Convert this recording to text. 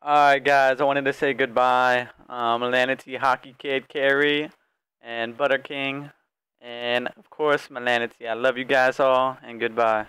Alright, guys, I wanted to say goodbye. Um, Mlanutti Hockey Kid Kerry and Butter King. And, of course, Mlanutti. I love you guys all, and goodbye.